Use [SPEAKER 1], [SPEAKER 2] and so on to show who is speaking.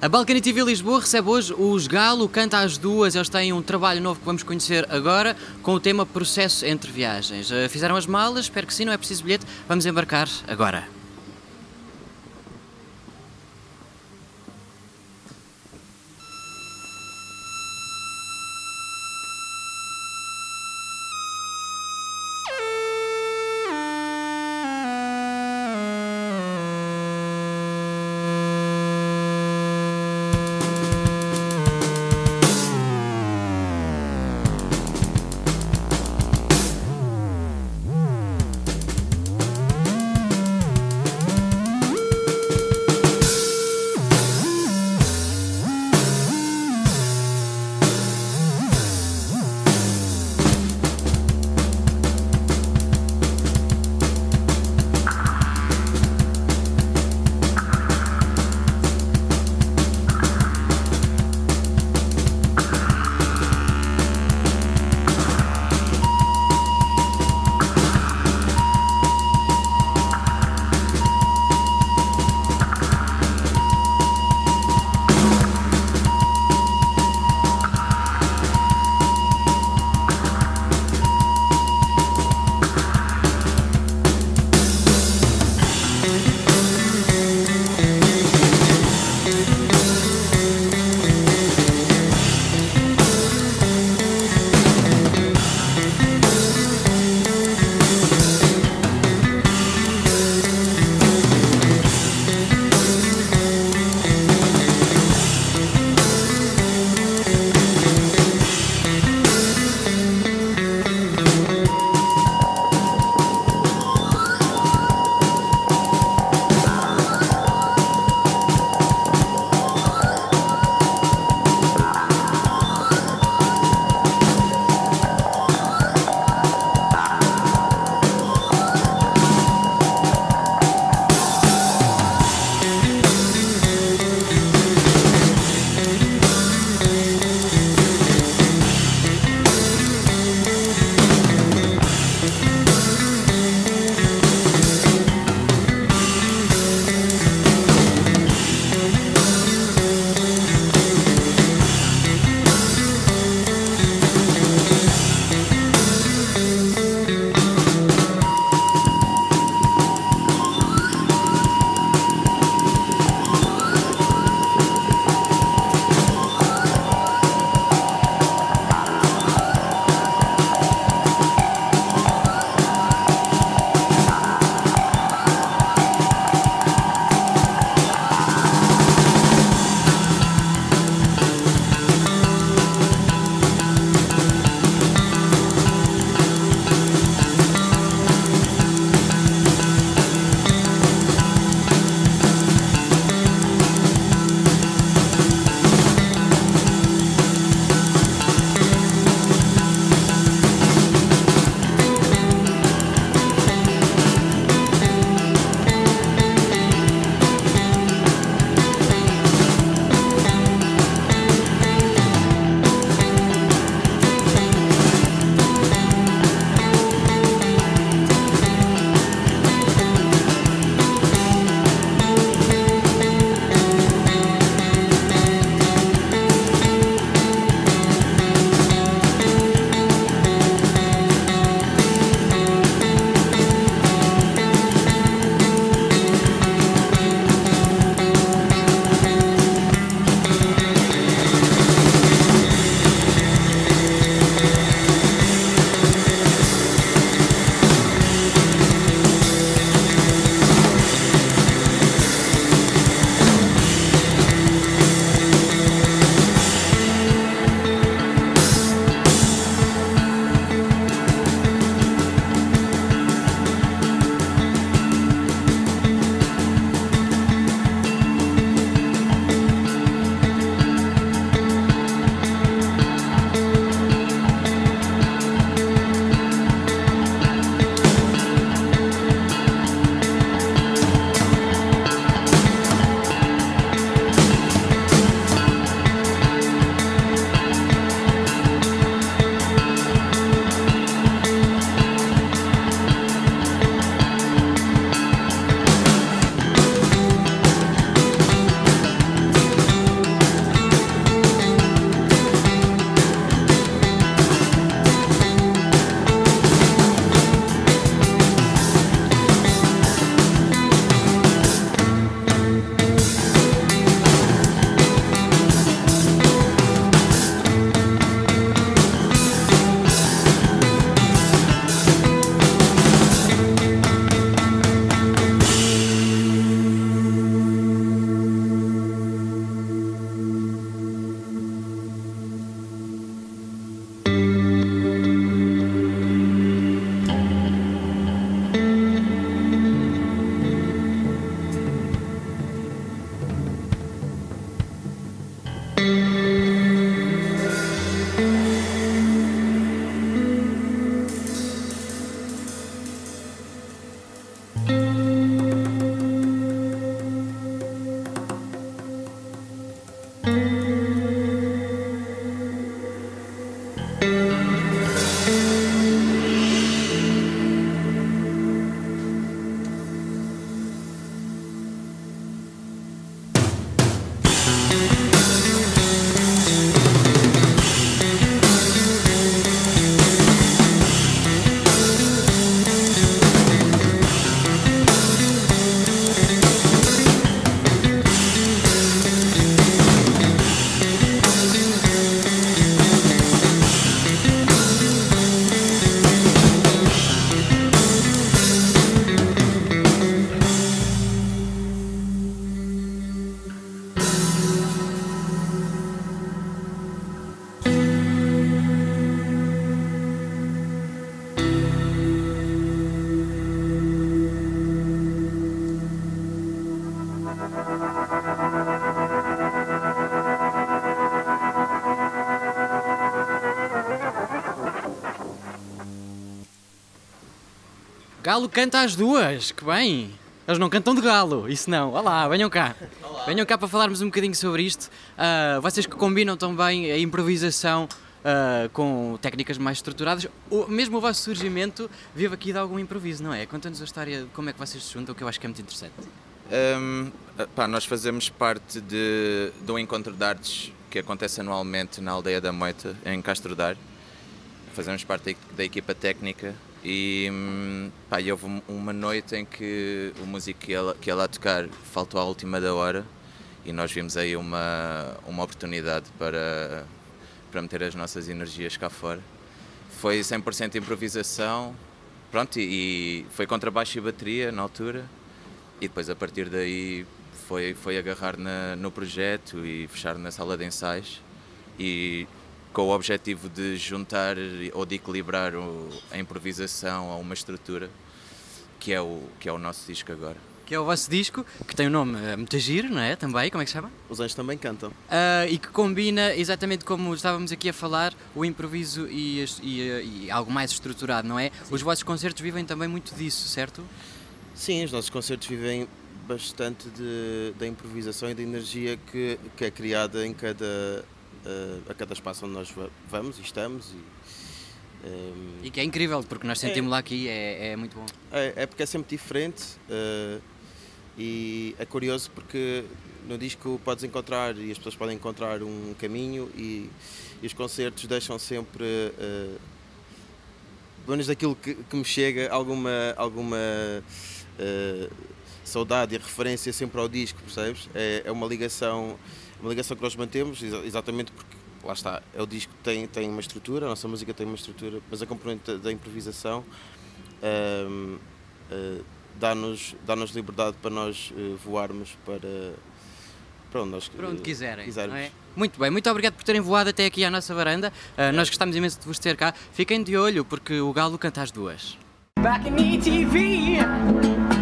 [SPEAKER 1] A Balcony TV Lisboa recebe hoje os Galo, canta às duas, eles têm um trabalho novo que vamos conhecer agora, com o tema Processo entre Viagens. Eh, Fizeram as malas, espero que sim, não é preciso bilhete, vamos embarcar agora. Galo canta às duas, que bem! Eles não cantam de galo, isso não. Olá, venham cá. Olá. Venham cá para falarmos um bocadinho sobre isto. Uh, vocês que combinam também a improvisação uh, com técnicas mais estruturadas, o, mesmo o vosso surgimento vive aqui de algum improviso, não é? Conta-nos a história de como é que vocês se juntam, que eu acho que é muito interessante.
[SPEAKER 2] Um, pá, nós fazemos parte de, de um encontro de artes que acontece anualmente na aldeia da Moita, em Castro Dar. Fazemos parte da equipa técnica e pá, houve uma noite em que o músico que ia, que lá tocar faltou à última da hora e nós vimos aí uma, uma oportunidade para, para meter as nossas energias cá fora. Foi 100% improvisação, pronto, e, e foi contrabaixo e bateria na altura e depois a partir daí foi, foi agarrar na, no projeto e fechar na sala de ensaios e com o objetivo de juntar ou de equilibrar o, a improvisação a uma estrutura que é, o, que é o nosso disco agora.
[SPEAKER 1] Que é o vosso disco, que tem o nome uh, muito giro, não é? Também, como é que se chama?
[SPEAKER 3] Os Anjos Também Cantam.
[SPEAKER 1] Uh, e que combina, exatamente como estávamos aqui a falar, o improviso e, e, e algo mais estruturado, não é? Sim. Os vossos concertos vivem também muito disso, certo?
[SPEAKER 3] Sim, os nossos concertos vivem bastante de, da improvisação e da energia que, que é criada em cada, uh, a cada espaço onde nós vamos e estamos. E,
[SPEAKER 1] um, ehm, e que é incrível, porque nós sentimos é, lá aqui, é, é muito bom.
[SPEAKER 3] É, é porque é sempre diferente uh, e é curioso porque no disco podes encontrar e as pessoas podem encontrar um caminho e, e os concertos deixam sempre. Uh, pelo menos daquilo que, que, me chega, alguma, alguma uh, saudade e referência sempre ao disco, percebes? É, é uma ligação uma ligação que nós mantemos, exatamente porque lá está, é o disco que tem, tem uma estrutura, a nossa música tem uma estrutura, mas a componente da, da improvisação uh, uh, dá-nos dá liberdade para nós uh, voarmos para, para onde nós
[SPEAKER 1] para onde quiserem. quisermos. É? Muito bem, muito obrigado por terem voado até aqui à nossa varanda. Uh, nós gostamos imenso de vos ter cá. Fiquem de olho porque o Galo canta às duas. Back in ETV.